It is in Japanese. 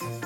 you